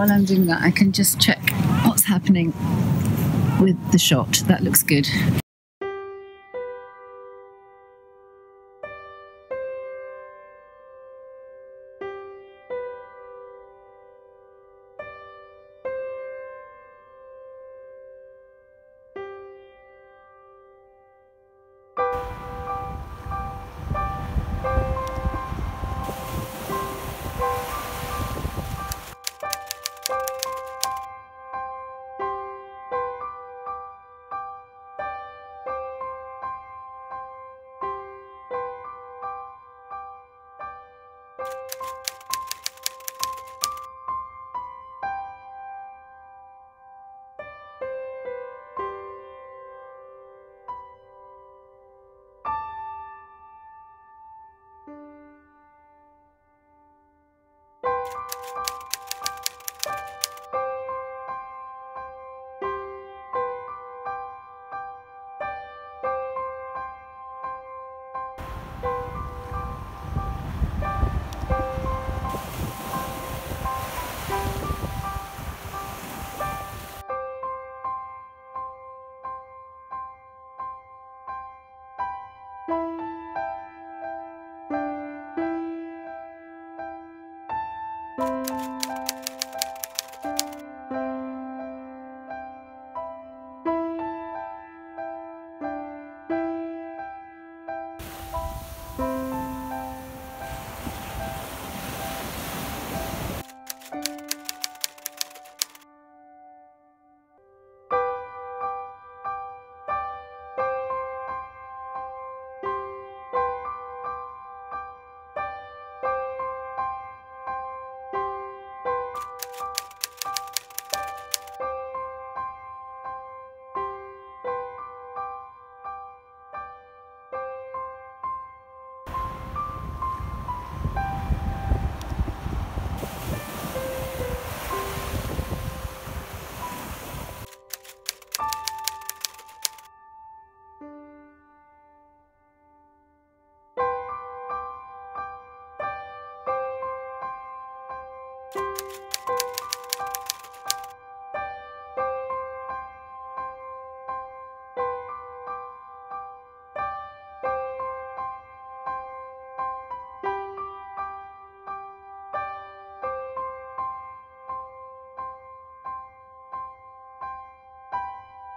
while I'm doing that, I can just check what's happening with the shot. That looks good.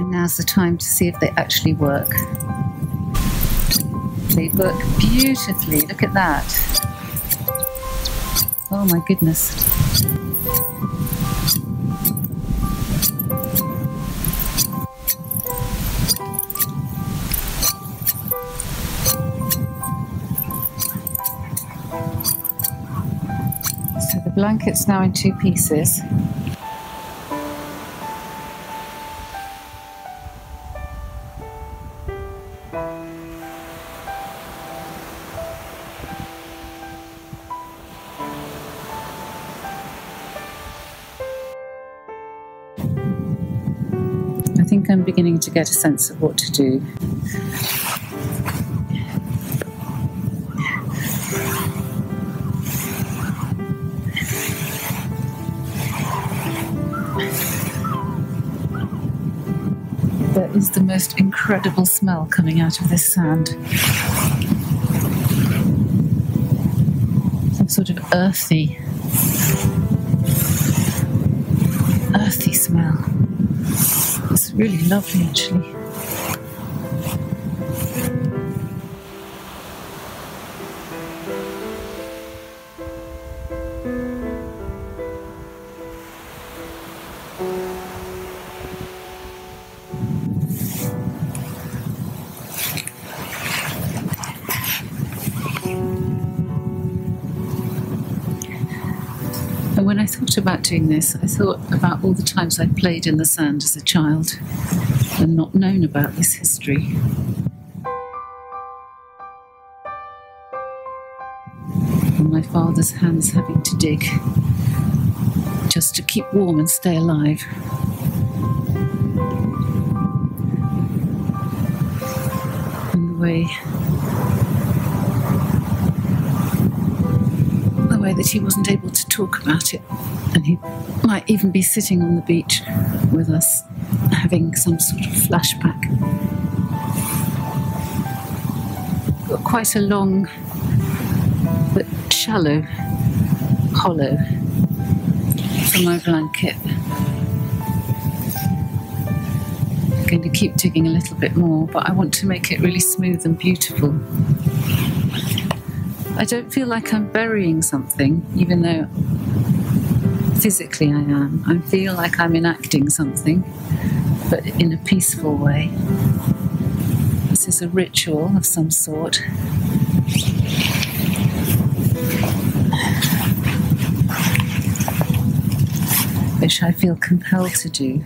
And now's the time to see if they actually work. They work beautifully. Look at that. Oh my goodness. So the blanket's now in two pieces. I'm beginning to get a sense of what to do. There is the most incredible smell coming out of this sand. Some sort of earthy, earthy smell. Really lovely, actually. And when I thought about doing this, I thought about all the times I played in the sand as a child and not known about this history. And my father's hands having to dig just to keep warm and stay alive. And the way way that he wasn't able to talk about it, and he might even be sitting on the beach with us, having some sort of flashback. Got quite a long but shallow hollow for my blanket. I'm going to keep digging a little bit more, but I want to make it really smooth and beautiful. I don't feel like I'm burying something, even though physically I am. I feel like I'm enacting something, but in a peaceful way. This is a ritual of some sort. Which I feel compelled to do.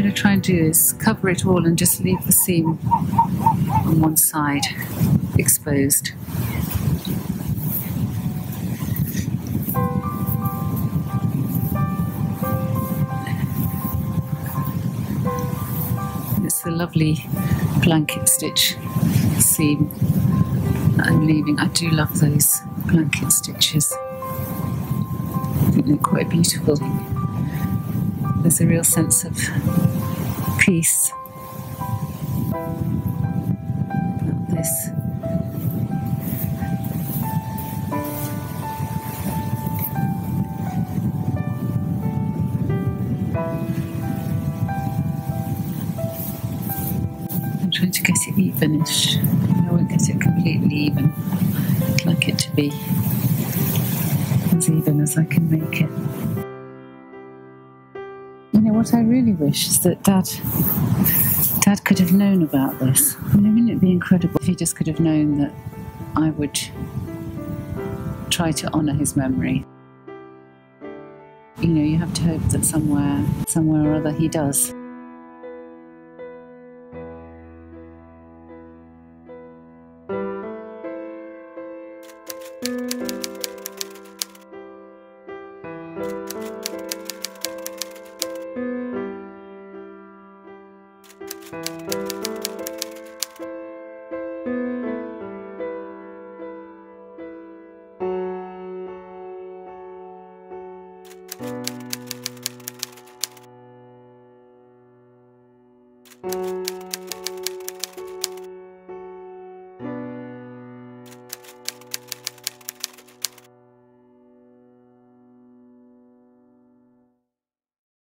Going to try and do is cover it all and just leave the seam on one side exposed. It's the lovely blanket stitch seam that I'm leaving. I do love those blanket stitches. I think they're quite beautiful there's a real sense of peace this. I'm trying to get it evenish. I won't get it completely even. I'd like it to be as even as I can make it. What I really wish is that Dad, Dad could have known about this. I mean, wouldn't it be incredible if he just could have known that I would try to honour his memory? You know, you have to hope that somewhere, somewhere or other, he does. Música